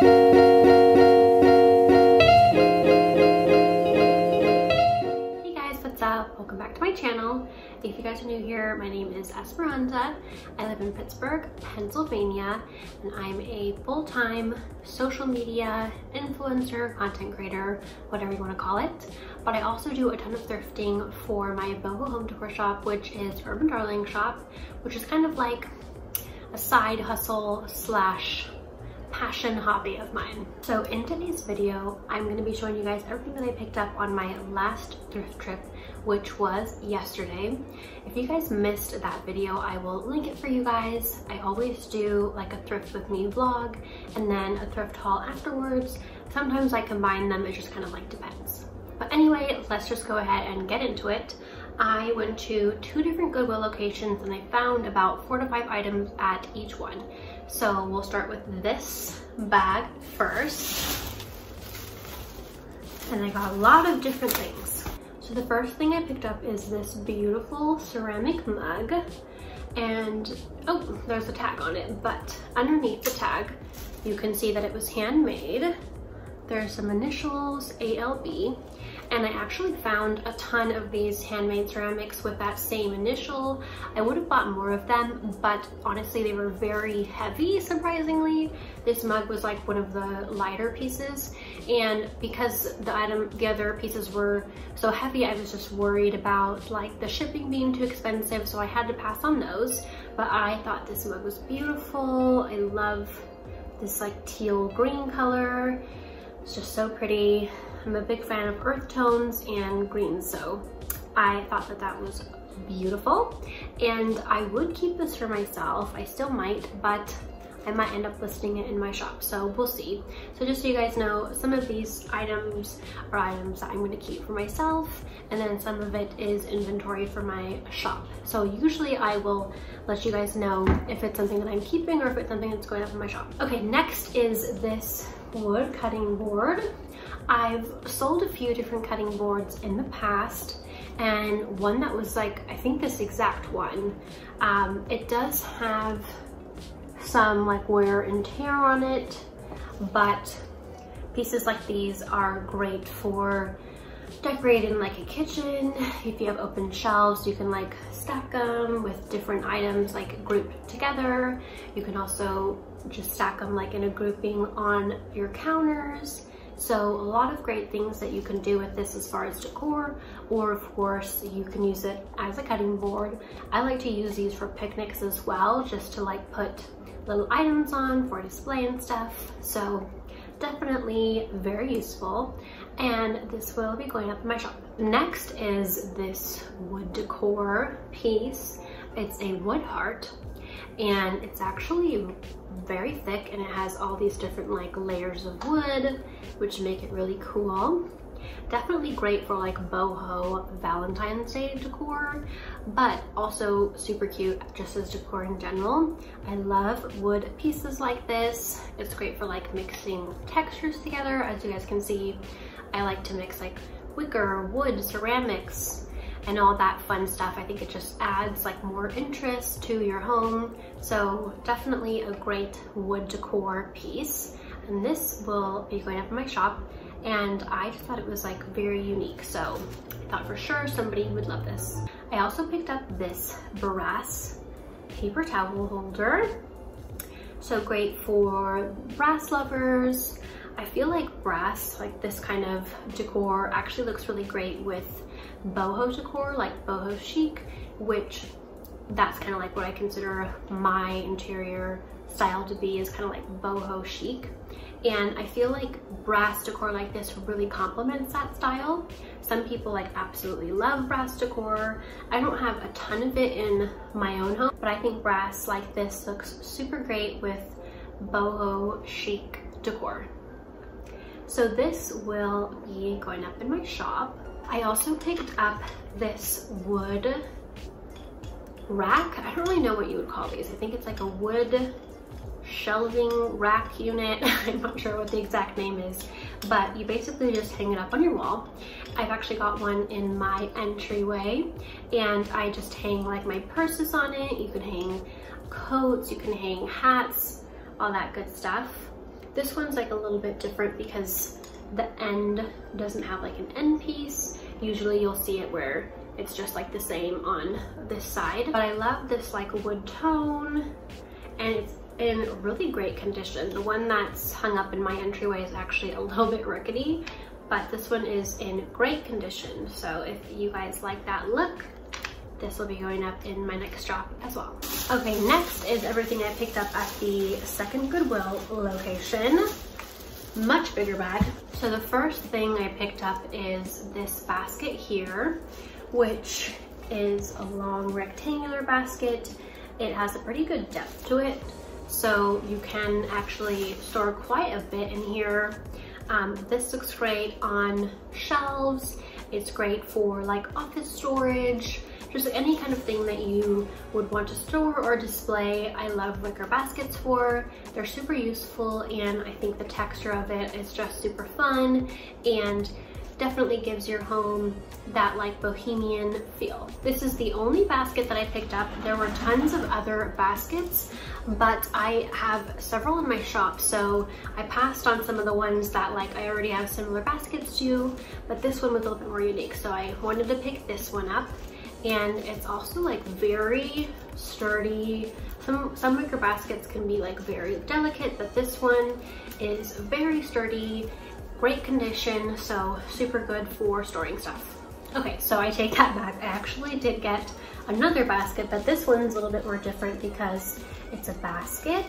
Hey guys, what's up? Welcome back to my channel. If you guys are new here, my name is Esperanza. I live in Pittsburgh, Pennsylvania, and I'm a full-time social media influencer, content creator, whatever you want to call it. But I also do a ton of thrifting for my boho home decor shop, which is Urban Darling Shop, which is kind of like a side hustle slash passion hobby of mine. So in today's video, I'm gonna be showing you guys everything that I picked up on my last thrift trip, which was yesterday. If you guys missed that video, I will link it for you guys. I always do like a thrift with me vlog and then a thrift haul afterwards. Sometimes I combine them, it just kind of like depends. But anyway, let's just go ahead and get into it. I went to two different Goodwill locations and I found about four to five items at each one. So we'll start with this bag first. And I got a lot of different things. So the first thing I picked up is this beautiful ceramic mug. And, oh, there's a tag on it, but underneath the tag, you can see that it was handmade. There's some initials, ALB, and I actually found a ton of these handmade ceramics with that same initial. I would have bought more of them, but honestly, they were very heavy, surprisingly. This mug was like one of the lighter pieces, and because the item, the other pieces were so heavy, I was just worried about like the shipping being too expensive, so I had to pass on those. But I thought this mug was beautiful. I love this like teal green color. It's just so pretty. I'm a big fan of earth tones and greens, so I thought that that was beautiful. And I would keep this for myself. I still might, but I might end up listing it in my shop, so we'll see. So just so you guys know, some of these items are items that I'm gonna keep for myself, and then some of it is inventory for my shop. So usually I will let you guys know if it's something that I'm keeping or if it's something that's going up in my shop. Okay, next is this wood cutting board. I've sold a few different cutting boards in the past and one that was like, I think this exact one, um, it does have some like wear and tear on it, but pieces like these are great for decorating like a kitchen. If you have open shelves, you can like stack them with different items like grouped together. You can also just stack them like in a grouping on your counters. So a lot of great things that you can do with this as far as decor, or of course you can use it as a cutting board. I like to use these for picnics as well, just to like put little items on for display and stuff. So definitely very useful. And this will be going up in my shop. Next is this wood decor piece. It's a wood heart and it's actually very thick and it has all these different like layers of wood which make it really cool. Definitely great for like boho valentine's day decor but also super cute just as decor in general. I love wood pieces like this. It's great for like mixing textures together. As you guys can see i like to mix like wicker wood ceramics and all that fun stuff. I think it just adds like more interest to your home. So definitely a great wood decor piece. And this will be going up in my shop and I just thought it was like very unique. So I thought for sure somebody would love this. I also picked up this brass paper towel holder. So great for brass lovers. I feel like brass, like this kind of decor actually looks really great with boho decor, like boho chic, which that's kind of like what I consider my interior style to be is kind of like boho chic. And I feel like brass decor like this really complements that style. Some people like absolutely love brass decor. I don't have a ton of it in my own home, but I think brass like this looks super great with boho chic decor. So this will be going up in my shop. I also picked up this wood rack. I don't really know what you would call these. I think it's like a wood shelving rack unit. I'm not sure what the exact name is, but you basically just hang it up on your wall. I've actually got one in my entryway and I just hang like my purses on it. You can hang coats, you can hang hats, all that good stuff. This one's like a little bit different because the end doesn't have like an end piece. Usually you'll see it where it's just like the same on this side. But I love this like wood tone and it's in really great condition. The one that's hung up in my entryway is actually a little bit rickety, but this one is in great condition. So if you guys like that look, this will be going up in my next shop as well. Okay, next is everything I picked up at the second Goodwill location. Much bigger bag. So the first thing I picked up is this basket here, which is a long rectangular basket. It has a pretty good depth to it. So you can actually store quite a bit in here. Um, this looks great on shelves. It's great for like office storage, just any kind of thing that you would want to store or display. I love wicker baskets for. They're super useful and I think the texture of it is just super fun and definitely gives your home that like bohemian feel. This is the only basket that I picked up. There were tons of other baskets, but I have several in my shop. So I passed on some of the ones that like I already have similar baskets to, but this one was a little bit more unique. So I wanted to pick this one up and it's also like very sturdy. Some, some wicker baskets can be like very delicate, but this one is very sturdy great condition, so super good for storing stuff. Okay, so I take that back. I actually did get another basket, but this one's a little bit more different because it's a basket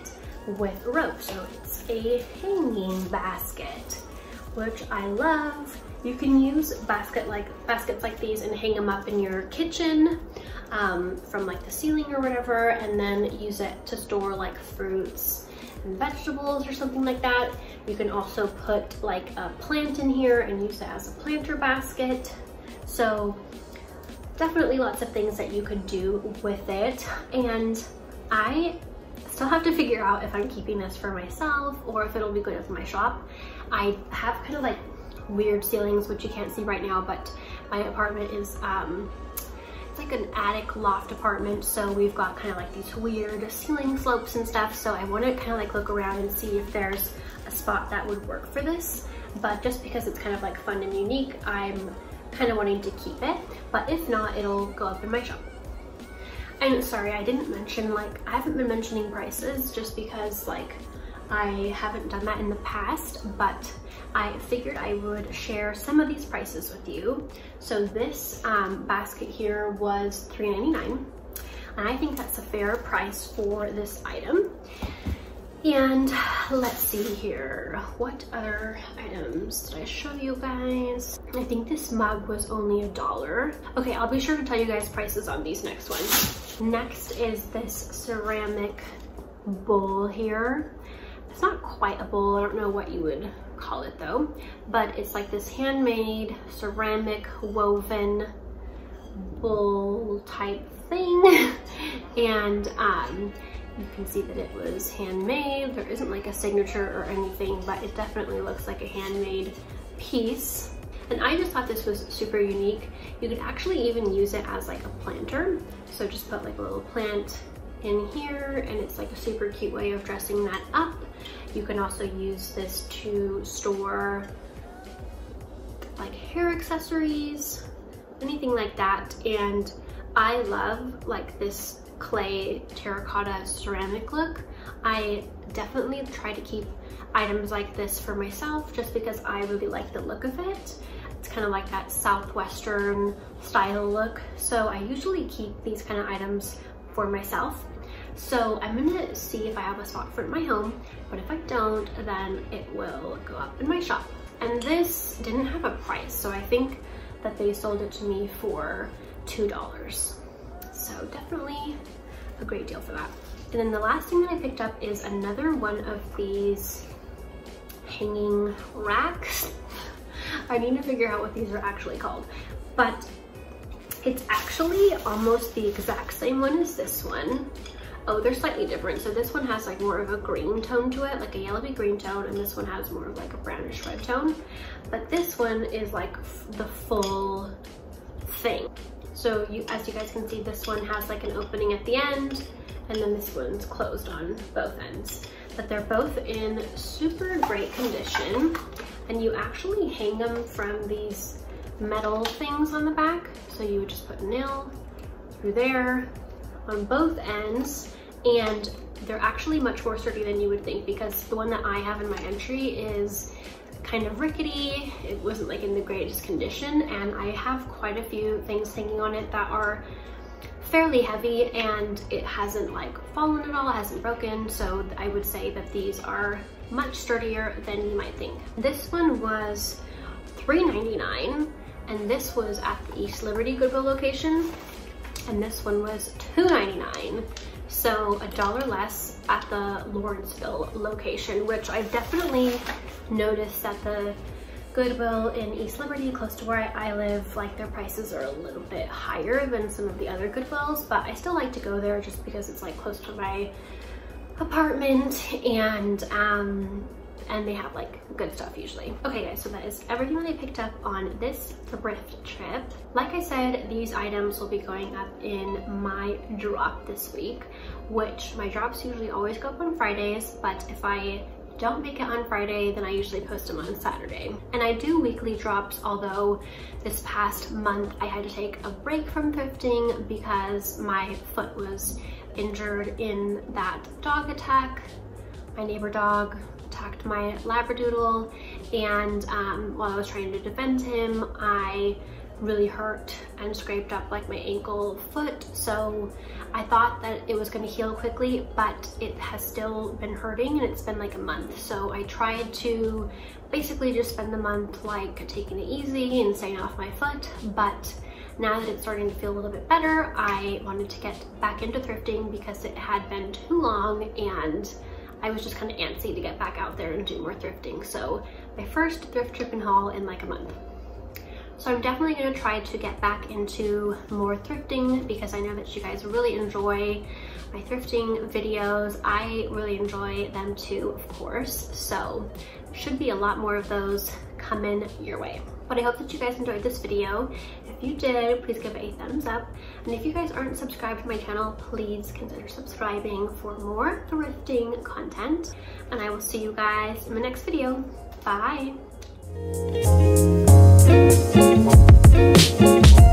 with rope. So it's a hanging basket, which I love. You can use basket like baskets like these and hang them up in your kitchen um, from like the ceiling or whatever, and then use it to store like fruits and vegetables or something like that. You can also put like a plant in here and use it as a planter basket. So definitely lots of things that you could do with it. And I still have to figure out if I'm keeping this for myself or if it'll be good for my shop. I have kind of like weird ceilings, which you can't see right now, but my apartment is um, it's like an attic loft apartment, so we've got kind of like these weird ceiling slopes and stuff, so I want to kind of like look around and see if there's a spot that would work for this. But just because it's kind of like fun and unique, I'm kind of wanting to keep it. But if not, it'll go up in my shop. And sorry, I didn't mention, like, I haven't been mentioning prices just because, like, I haven't done that in the past, but I figured I would share some of these prices with you. So this um, basket here was $3.99 and I think that's a fair price for this item. And let's see here, what other items did I show you guys? I think this mug was only a dollar. Okay, I'll be sure to tell you guys prices on these next ones. Next is this ceramic bowl here. It's not quite a bowl, I don't know what you would call it though, but it's like this handmade ceramic woven bowl type thing. and um, you can see that it was handmade. There isn't like a signature or anything, but it definitely looks like a handmade piece. And I just thought this was super unique. You could actually even use it as like a planter. So just put like a little plant in here and it's like a super cute way of dressing that up. You can also use this to store like hair accessories, anything like that. And I love like this clay terracotta ceramic look. I definitely try to keep items like this for myself just because I really like the look of it. It's kind of like that southwestern style look. So I usually keep these kind of items for myself. So I'm gonna see if I have a spot for it in my home, but if I don't, then it will go up in my shop. And this didn't have a price, so I think that they sold it to me for $2. So definitely a great deal for that. And then the last thing that I picked up is another one of these hanging racks. I need to figure out what these are actually called, but it's actually almost the exact same one as this one. Oh, they're slightly different. So this one has like more of a green tone to it, like a yellowy green tone, and this one has more of like a brownish red tone. But this one is like the full thing. So you, as you guys can see, this one has like an opening at the end, and then this one's closed on both ends. But they're both in super great condition and you actually hang them from these metal things on the back. So you would just put a nail through there on both ends and they're actually much more sturdy than you would think because the one that I have in my entry is kind of rickety. It wasn't like in the greatest condition and I have quite a few things hanging on it that are fairly heavy and it hasn't like fallen at all, it hasn't broken. So I would say that these are much sturdier than you might think. This one was $3.99 and this was at the East Liberty Goodwill location and this one was $2.99. So a dollar less at the Lawrenceville location, which I've definitely noticed that the Goodwill in East Liberty, close to where I live, like their prices are a little bit higher than some of the other Goodwills, but I still like to go there just because it's like close to my apartment and um, and they have like good stuff usually. Okay guys, so that is everything that I picked up on this thrift trip. Like I said, these items will be going up in my drop this week, which my drops usually always go up on Fridays, but if I don't make it on Friday, then I usually post them on Saturday. And I do weekly drops, although this past month I had to take a break from thrifting because my foot was injured in that dog attack. My neighbor dog attacked my Labradoodle and um, while I was trying to defend him, I really hurt and scraped up like my ankle foot. So I thought that it was gonna heal quickly, but it has still been hurting and it's been like a month. So I tried to basically just spend the month like taking it easy and staying off my foot, but now that it's starting to feel a little bit better, I wanted to get back into thrifting because it had been too long and I was just kind of antsy to get back out there and do more thrifting. So my first thrift trip and haul in like a month. So I'm definitely gonna try to get back into more thrifting because I know that you guys really enjoy my thrifting videos. I really enjoy them too, of course. So should be a lot more of those coming your way. But I hope that you guys enjoyed this video. If you did, please give it a thumbs up. And if you guys aren't subscribed to my channel, please consider subscribing for more thrifting content. And I will see you guys in the next video. Bye. Thank